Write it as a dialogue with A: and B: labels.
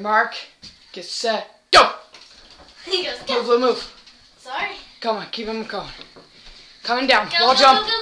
A: Mark, get set, go!
B: He goes,
A: Move,
B: go.
A: move.
B: Sorry.
A: Come on, keep him going. Coming down.
B: Go,
A: Wall
B: go,
A: jump.
B: go,